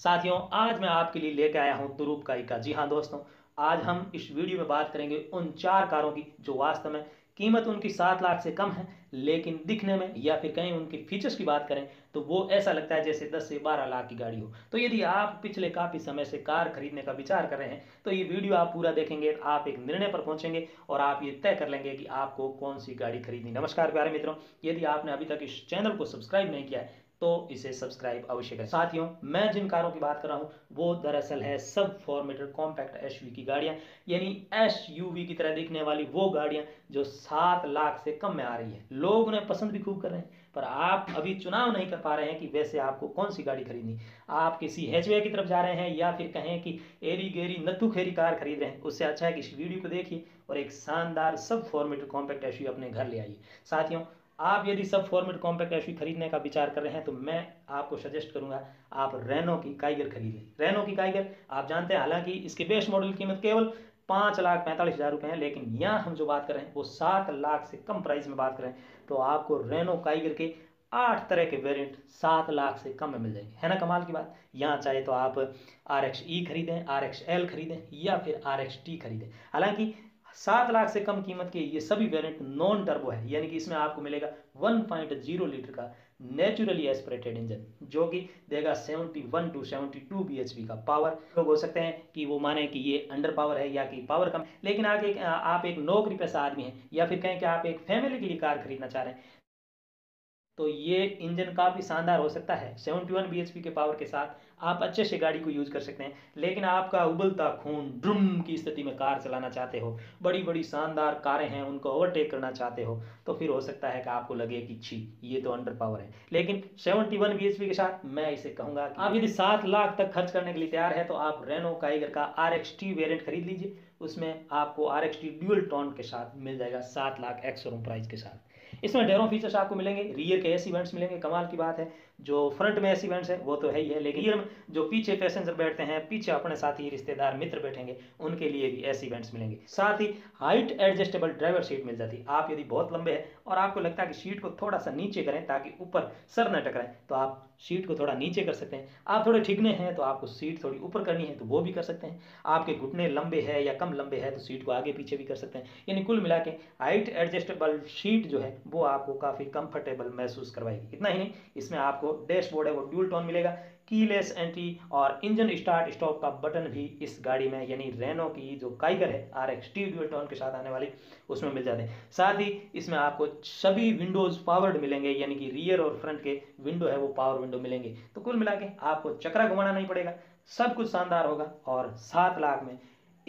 साथियों, आज मैं आपके लिए लेकर आया हूँ तुरूप काई का जी हाँ दोस्तों, आज हम इस वीडियो में बात करेंगे उन चार कारों की जो वास्तव में कीमत उनकी सात लाख से कम है, लेकिन दिखने में या फिर कहीं उनके फीचर्स की बात करें तो वो ऐसा लगता है जैसे 10 से 12 लाख की गाड़ी हो। तो यदि आप पिछले काफ़ी समय से कार खरीदने का विचार कर रहे हैं तो ये वीडियो आप पूरा देखेंगे, आप एक निर्णय पर पहुँचेंगे और आप ये तय कर लेंगे कि आपको कौन सी गाड़ी खरीदनी नमस्कार प्यारे मित्रों, यदि आपने अभी तक इस चैनल को सब्सक्राइब नहीं किया है तो इसे सब्सक्राइब अवश्य करें। साथियों, मैं जिन कारों की बात कर रहा हूँ, वो दरअसल है सब फोर मीटर कॉम्पैक्ट एस की गाड़ियाँ, यानी एस की तरह दिखने वाली वो गाड़ियाँ जो सात लाख से कम में आ रही है। लोग उन्हें पसंद भी खूब कर रहे हैं, पर आप अभी चुनाव नहीं कर पा रहे हैं कि वैसे आपको कौन सी गाड़ी खरीदनी। आप किसी हैचवे की तरफ़ जा रहे हैं या फिर कहें कि एरी गेरी नत्थू खेरी कार खरीद रहे हैं, उससे अच्छा है कि इस वीडियो को देखिए और एक शानदार सब फोर मीटर कॉम्पैक्ट एस अपने घर ले आइए। साथियों आप यदि सब फॉर्मेट कॉम्पैक्ट एस खरीदने का विचार कर रहे हैं तो मैं आपको सजेस्ट करूँगा, आप रेनो की काइगर खरीदें। रेनो की काइगर आप जानते हैं, हालाँकि इसके बेस मॉडल कीमत केवल पाँच लाख पैंतालीस हज़ार रुपये हैं, लेकिन यहाँ हम जो बात कर रहे हैं वो सात लाख से कम प्राइस में बात करें तो आपको रेनो काइगर के आठ तरह के वेरिएंट सात लाख से कम में मिल जाएँगे। है ना कमाल की बात? यहाँ चाहे तो आप आर एक्स ई खरीदें आर एक्स एल खरीदें, या फिर आर एक्स टी खरीदें। हालाँकि सात लाख से कम कीमत के ये सभी वेरिएंट नॉन टर्बो है। यानी कि इसमें आपको मिलेगा 1.0 लीटर का नेचुरली एस्पिरेटेड इंजन जो कि देगा 71 टू 72 बीएचपी का पावर लोग हो सकते हैं कि वो माने कि ये अंडर पावर है या कि पावर कम। लेकिन आगे आप एक नौकरी पैसा आदमी हैं या फिर कहें कि आप एक फैमिली के लिए कार खरीदना चाह रहे हैं तो ये इंजन काफ़ी शानदार हो सकता है। 71 bhp के पावर के साथ आप अच्छे से गाड़ी को यूज़ कर सकते हैं। लेकिन आपका उबलता खून ड्रुम की स्थिति में कार चलाना चाहते हो बड़ी बड़ी शानदार कारें हैं, उनको ओवरटेक करना चाहते हो तो फिर हो सकता है कि आपको लगे कि छी, ये तो अंडर पावर है। लेकिन 71 bhp के साथ मैं इसे कहूँगा आप यदि सात लाख तक खर्च करने के लिए तैयार है तो आप रेनो काइगर का आर एक्स वेरियंट खरीद लीजिए। उसमें आपको आर एक्स ड्यूअल टॉन के साथ मिल जाएगा सात लाख एक्स प्राइस के साथ। इसमें डेरो फीचर्स आपको मिलेंगे। रियर के एस इवेंट्स मिलेंगे। कमाल की बात है। जो फ्रंट में एसी वेंट्स है, वो तो है ही है, लेकिन जो पीछे पैसेंजर बैठते हैं, पीछे अपने साथी, रिश्तेदार, मित्र बैठेंगे, उनके लिए भी एसी वेंट्स मिलेंगे। साथ ही हाइट एडजस्टेबल ड्राइवर सीट मिल जाती। है आप यदि बहुत लंबे हैं और आपको लगता है कि सीट को थोड़ा सा नीचे करें ताकि ऊपर सर न टकराए तो आप सीट को थोड़ा नीचे कर सकते हैं। आप थोड़े ठिकने हैं तो आपको सीट थोड़ी ऊपर करनी है तो वो भी कर सकते हैं। आपके घुटने लंबे है या कम लंबे है तो सीट को आगे पीछे भी कर सकते हैं। यानी कुल मिला के हाइट एडजस्टेबल सीट जो है, वो आपको काफ़ी कंफर्टेबल महसूस करवाएगी। इतना ही नहीं, इसमें आपको डैशबोर्ड है, वो ड्यूल टोन मिलेगा। कीलेस एंट्री और इंजन स्टार्ट स्टॉप का बटन भी इस गाड़ी में, यानी रेनो की जो काइगर है, R X T dual tone के साथ आने वाली, उसमें मिल जाते हैं। साथ ही इसमें आपको सभी विंडोज़ पावर्ड मिलेंगे, यानी कि रियर और फ्रंट के विंडो है, वो पावर विंडो मिलेंगे। तो कुल मिला आपको चक्रा घुमाना नहीं पड़ेगा, सब कुछ शानदार होगा और सात लाख में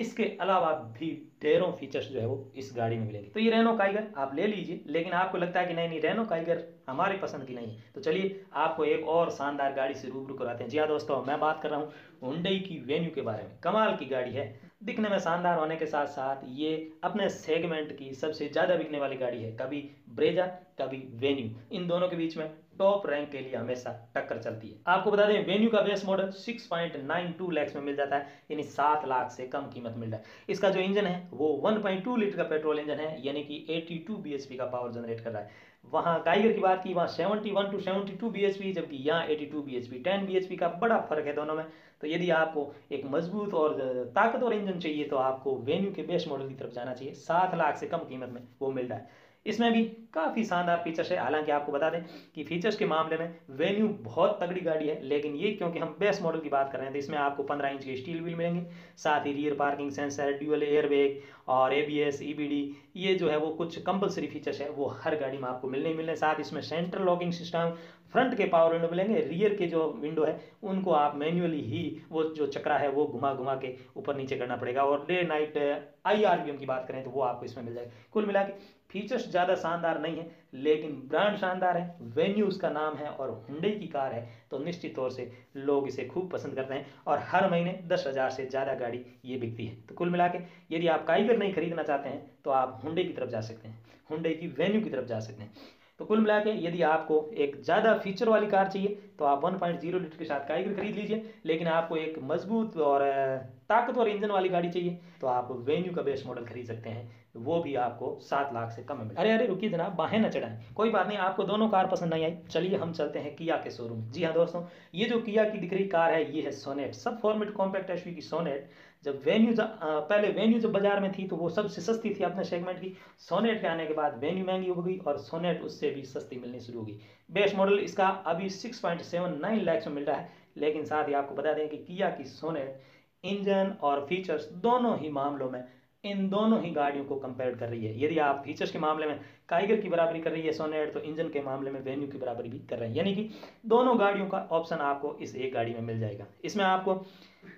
इसके अलावा भी ढेरों फीचर्स जो है वो इस गाड़ी में मिलेंगे। तो ये रेनो काइगर आप ले लीजिए, लेकिन आपको लगता है कि नहीं नहीं रेनो काइगर हमारी पसंद की नहीं है। तो चलिए, आपको एक और शानदार गाड़ी से रूबरू कराते हैं। जी हाँ दोस्तों, मैं बात कर रहा हूँ हुडई की वेन्यू के बारे में। कमाल की गाड़ी है। दिखने में शानदार होने के साथ साथ ये अपने सेगमेंट की सबसे ज़्यादा बिकने वाली गाड़ी है। कभी ब्रेजा कभी वेन्यू इन दोनों के बीच में टॉप रैंक के लिए हमेशा टक्कर चलती है। आपको बता दें, वेन्यू का बेस मॉडल 6.92 लाख में मिल जाता है, यानी सात लाख से कम कीमत मिल रहा है। इसका जो इंजन है, वो 1.2 लीटर का पेट्रोल इंजन है, यानी कि 82 bhp का पावर जनरेट कर रहा है। वहाँ टाइगर की बात की, वहाँ 71 टू 72 bhp जबकि यहाँ 82 bhp 10 bhp का बड़ा फ़र्क है दोनों में। तो यदि आपको एक मज़बूत और ताकतवर इंजन चाहिए तो आपको वेन्यू के बेस्ट मॉडल की तरफ़ जाना चाहिए। सात लाख से कम कीमत में वो मिल रहा है। इसमें भी काफ़ी शानदार फीचर्स है। हालाँकि आपको बता दें कि फीचर्स के मामले में वेन्यू बहुत तगड़ी गाड़ी है, लेकिन ये क्योंकि हम बेस्ट मॉडल की बात कर रहे हैं तो इसमें आपको 15 इंच के स्टील व्हील मिलेंगे, साथ ही rear parking sensor dual airbag और A B S E B D ये जो है वो कुछ कंपलसरी फीचर्स है, वो हर गाड़ी में आपको मिलने मिलने साथ इसमें सेंट्रल लॉकिंग सिस्टम फ्रंट के पावर विंडो मिलेंगे रियर के जो विंडो है, उनको आप मैन्युअली ही वो जो चक्रा है, वो घुमा घुमा के ऊपर नीचे करना पड़ेगा। और डे नाइट आई की बात करें तो वो आपको इसमें मिल जाएगा। कुल मिला के फीचर्स ज़्यादा शानदार नहीं है, लेकिन ब्रांड शानदार है वेन्यू उसका नाम है और हुडई की कार है तो निश्चित तौर से लोग इसे खूब पसंद करते हैं और हर महीने दस हज़ार से ज़्यादा गाड़ी ये बिकती है। तो कुल मिला के यदि आप काइगर नहीं खरीदना चाहते हैं तो आप हुडई की तरफ़ जा सकते हैं। हुडई की वेन्यू की तरफ़ जा सकते हैं। तो कुल मिला के यदि आपको एक ज़्यादा फीचर वाली कार चाहिए तो आप 1.0 लीटर के साथ काइगर खरीद लीजिए। लेकिन आपको एक मज़बूत और ताकतवर इंजन वाली गाड़ी चाहिए तो आप वेन्यू का बेस्ट मॉडल खरीद सकते हैं। वो भी आपको सात लाख से कम में अरे अरे, रुकिए जनाब, बाहें न चढ़ाएँ। कोई बात नहीं, आपको दोनों कार पसंद नहीं आई। चलिए हम चलते हैं किया के शोरूम जी हाँ दोस्तों, ये जो किया की दिख रही कार है, ये है सोनेट सब फॉर्मेट कॉम्पैक्ट एच की सोनेट जब वेन्यू पहले वेन्यू जब बाज़ार में थी तो वो सबसे सस्ती थी अपने सेगमेंट की। सोनेट के आने के बाद वेन्यू महँगी हो गई और सोनेट उससे भी सस्ती मिलनी शुरू होगी बेस्ट मॉडल इसका अभी six point seven nine lakhs में मिल रहा है। लेकिन साथ ही आपको बता दें कि किया की सोनेट इंजन और फीचर्स दोनों ही मामलों में, इन दोनों ही गाड़ियों को कंपेयर कर रही है। यदि आप फीचर्स के मामले में काइगर की बराबरी कर रही है सोनेट तो इंजन के मामले में वेन्यू की बराबरी भी कर रहे हैं। यानी कि दोनों गाड़ियों का ऑप्शन आपको इस एक गाड़ी में मिल जाएगा। इसमें आपको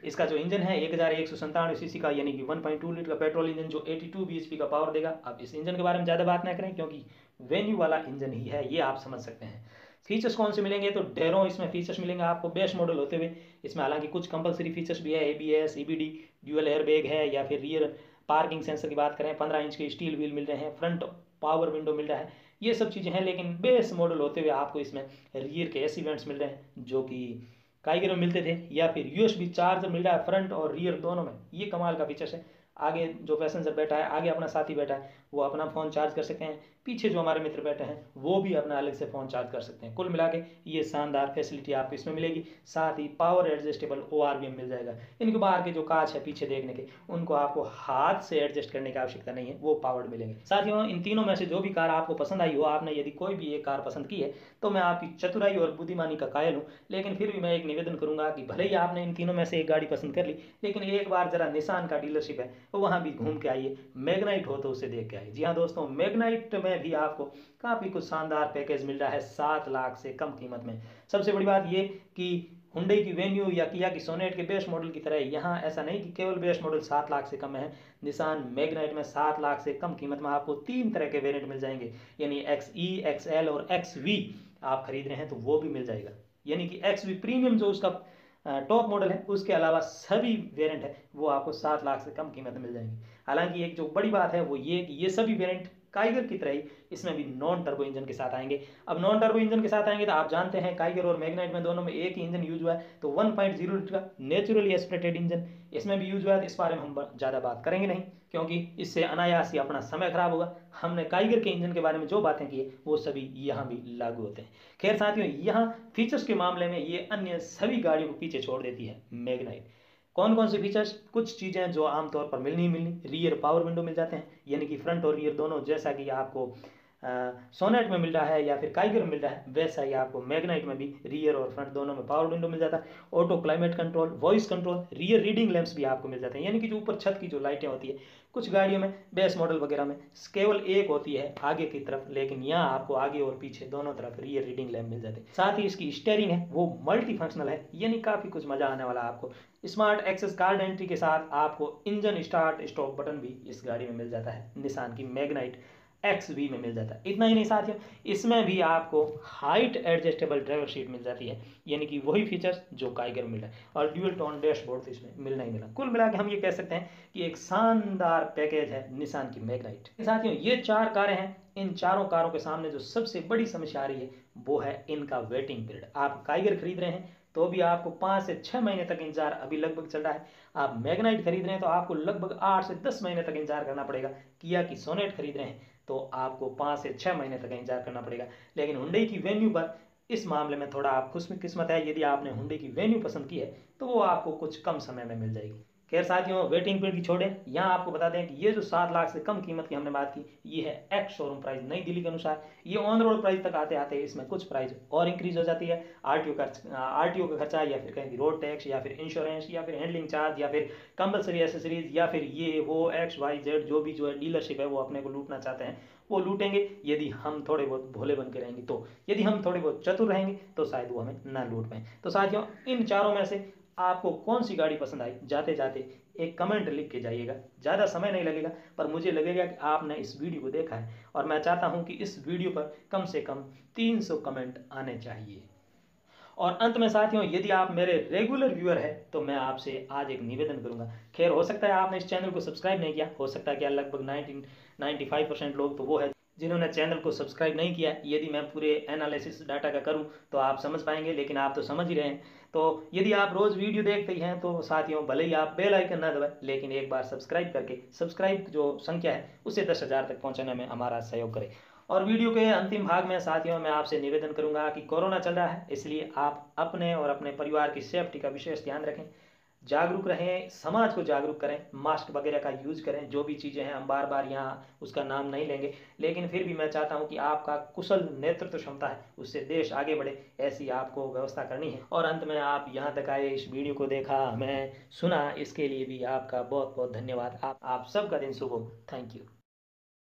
इसका जो इंजन है, एक हज़ार एक सौ संतानवे सी का, यानी कि 1.2 लीटर का पेट्रोल इंजन, जो 82 बीएचपी का पावर देगा। अब इस इंजन के बारे में ज़्यादा बात ना करें, क्योंकि वेन्यू वाला इंजन ही है, ये आप समझ सकते हैं। फीचर्स कौन से मिलेंगे? तो डेरों, इसमें फीचर्स मिलेंगे आपको बेस्ट मॉडल होते हुए। इसमें हालाँकि कुछ कंपलसरी फीचर्स भी है A B S E B D dual airbag है, या फिर रियर पार्किंग सेंसर की बात करें, पंद्रह इंच के स्टील व्हील मिल रहे हैं फ्रंट पावर विंडो मिल रहा है, ये सब चीज़ें हैं, लेकिन बेस मॉडल होते हुए आपको इसमें रियर के एस इवेंट्स मिल रहे हैं, जो कि काइगर में मिलते थे या फिर यूएसबी चार्जर मिल रहा है फ्रंट और रियर दोनों में। ये कमाल का फीचर्स है। आगे जो पैसेंजर बैठा है, आगे अपना साथी बैठा है, वो अपना फ़ोन चार्ज कर सकते हैं। पीछे जो हमारे मित्र बैठे हैं, वो भी अपना अलग से फ़ोन चार्ज कर सकते हैं। कुल मिला के ये शानदार फैसिलिटी आपको इसमें मिलेगी। साथ ही पावर एडजस्टेबल ओ मिल जाएगा। इनके बाहर के जो कांच है पीछे देखने के, उनको आपको हाथ से एडजस्ट करने की आवश्यकता नहीं है, वो पावर्ड मिलेंगे। साथ ही इन तीनों में से जो भी कार आपको पसंद आई हो, आपने यदि कोई भी एक कार पसंद की है तो मैं आपकी चतुराई और बुद्धिमानी का कायल हूँ। लेकिन फिर भी मैं एक निवेदन करूँगा कि भले ही आपने इन तीनों में से एक गाड़ी पसंद कर ली, लेकिन एक बार जरा निशान का डीलरशिप है तो वहाँ भी घूम के आइए। मैगनाइट हो तो उसे देख के आइए। जी हाँ दोस्तों मैगनाइट में भी आपको काफ़ी कुछ शानदार पैकेज मिल रहा है सात लाख से कम कीमत में। सबसे बड़ी बात ये कि हुंडई की वेन्यू या किया की सोनेट के बेस्ट मॉडल की तरह यहाँ ऐसा नहीं कि केवल बेस्ट मॉडल सात लाख से कम है। निशान मैग्नाइट में सात लाख से कम कीमत में आपको तीन तरह के वेरिएंट मिल जाएँगे। यानी एक्स ई एक्स एल और एक्स वी आप खरीद रहे हैं तो वो भी मिल जाएगा। यानी कि एक्स वी प्रीमियम जो उसका टॉप मॉडल है, उसके अलावा सभी वेरिएंट है, वो आपको सात लाख से कम कीमत में मिल जाएँगे। हालाँकि एक जो बड़ी बात है वो ये कि ये सभी वेरिएंट काइगर की तरह ही इसमें भी नॉन टर्बो इंजन के साथ आएँगे। अब नॉन टर्बो इंजन के साथ आएँगे तो आप जानते हैं काइगर और मैग्नाइट में दोनों में एक ही इंजन यूज़ हुआ है तो 1.0 लीटर का नेचुरली एस्पिरेटेड इंजन इसमें भी यूज़ हुआ है, इस बारे में हम ज़्यादा बात करेंगे नहीं, क्योंकि इससे अनायास ही अपना समय खराब होगा। हमने काइगर के इंजन के बारे में जो बातें की वो सभी यहाँ भी लागू होते हैं। खैर साथियों, यहाँ फीचर्स के मामले में ये अन्य सभी गाड़ियों को पीछे छोड़ देती है मैग्नाइट कौन कौन से फीचर्स कुछ चीज़ें जो आमतौर पर मिलनी मिलनी रियर पावर विंडो मिल जाते हैं, यानी कि फ्रंट और रियर दोनों, जैसा कि आपको सोनेट में मिल रहा है या फिर काइगर में मिल रहा है, वैसा ही आपको मैग्नाइट में भी रियर और फ्रंट दोनों में पावर विंडो मिल जाता है। Auto climate control voice control rear reading lamps भी आपको मिल जाते हैं। यानी कि जो ऊपर छत की जो लाइटें होती है, कुछ गाड़ियों में बेस मॉडल वगैरह में केवल एक होती है आगे की तरफ़, लेकिन यहाँ आपको आगे और पीछे दोनों तरफ़ रियर रीडिंग लैम्प मिल जाते हैं। साथ ही इसकी स्टेयरिंग है, वो मल्टी फंक्शनल है, यानी काफ़ी कुछ मज़ा आने वाला आपको। स्मार्ट एक्सेस कार्ड एंट्री के साथ आपको इंजन स्टार्ट स्टॉप बटन भी इस गाड़ी में मिल जाता है निशान की मैग्नाइट एक्स वी में मिल जाता है। इतना ही नहीं साथियों, इसमें भी आपको हाइट एडजस्टेबल ड्राइवर सीट मिल जाती है। यानी कि वही फीचर्स जो काइगर मिल रहा है। और ड्यूअल टोन डैशबोर्ड इसमें मिलना ही मिला। कुल मिला हम ये कह सकते हैं कि एक शानदार पैकेज है निशान की मैगनाइट साथियों, ये चार कारें हैं। इन चारों कारों के सामने जो सबसे बड़ी समस्या आ रही है, वो है इनका वेटिंग पीरियड आप काइगर खरीद रहे हैं तो भी आपको पाँच से छः महीने तक इंतज़ार अभी लगभग चल रहा है। आप मैग्नाइट खरीद रहे हैं तो आपको लगभग आठ से दस महीने तक इंतज़ार करना पड़ेगा। किया की सोनेट खरीद रहे हैं। तो आपको पाँच से छः महीने तक इंतज़ार करना पड़ेगा। लेकिन हुंडई की वेन्यू पर इस मामले में थोड़ा आप खुश किस्मत है। यदि आपने हुंडई की वेन्यू पसंद की है तो वो आपको कुछ कम समय में मिल जाएगी। खैर साथियों वेटिंग पीरियड की छोड़ें यहाँ आपको बता दें कि ये जो सात लाख से कम कीमत की हमने बात की, ये है एक्स शोरूम प्राइस नई दिल्ली के अनुसार। ये ऑन रोड प्राइस तक आते आते इसमें कुछ प्राइस और इंक्रीज हो जाती है। आर टी का खर्चा या फिर कहेंगे रोड टैक्स या फिर इंश्योरेंस या फिर हैंडलिंग चार्ज या फिर कंपलसरी एसेसरीज या फिर ये, वो एक्स वाई जेड जो भी जो है डीलरशिप है, वो अपने को लूटना चाहते हैं, वो लूटेंगे। यदि हम थोड़े बहुत भोले बन के रहेंगे तो यदि हम थोड़े बहुत चतुर रहेंगे तो शायद वो हमें ना लूट पाए। तो साथियों, इन चारों में से आपको कौन सी गाड़ी पसंद आई? जाते जाते एक कमेंट लिख के जाइएगा। ज़्यादा समय नहीं लगेगा, पर मुझे लगेगा कि आपने इस वीडियो को देखा है। और मैं चाहता हूँ कि इस वीडियो पर कम से कम 300 कमेंट आने चाहिए। और अंत में साथियों, यदि आप मेरे रेगुलर व्यूअर है तो मैं आपसे आज एक निवेदन करूँगा। खैर, हो सकता है आपने इस चैनल को सब्सक्राइब नहीं किया। हो सकता है कि लगभग नाइनटीन नाइन्टी फाइव परसेंट लोग तो वो है जिन्होंने चैनल को सब्सक्राइब नहीं किया, यदि मैं पूरे एनालिसिस डाटा का करूँ तो आप समझ पाएँगे, लेकिन आप तो समझ ही रहे हैं। तो यदि आप रोज़ वीडियो देखते हैं तो साथियों, भले ही आप बेल आइकन न दबाएँ, लेकिन एक बार सब्सक्राइब करके सब्सक्राइब जो संख्या है, उसे दस हज़ार तक पहुँचाने में हमारा सहयोग करें। और वीडियो के अंतिम भाग में, साथियों, मैं आपसे निवेदन करूँगा कि कोरोना चल रहा है, इसलिए आप अपने और अपने परिवार की सेफ्टी का विशेष ध्यान रखें। जागरूक रहें, समाज को जागरूक करें, मास्क वगैरह का यूज़ करें, जो भी चीज़ें हैं, हम बार बार यहाँ उसका नाम नहीं लेंगे। लेकिन फिर भी मैं चाहता हूँ कि आपका कुशल नेतृत्व क्षमता है, उससे देश आगे बढ़े, ऐसी आपको व्यवस्था करनी है। और अंत में आप यहाँ तक आए, इस वीडियो को देखा, मैं सुना, इसके लिए भी आपका बहुत बहुत धन्यवाद। आप आप सबका दिन शुभ हो। Thank you.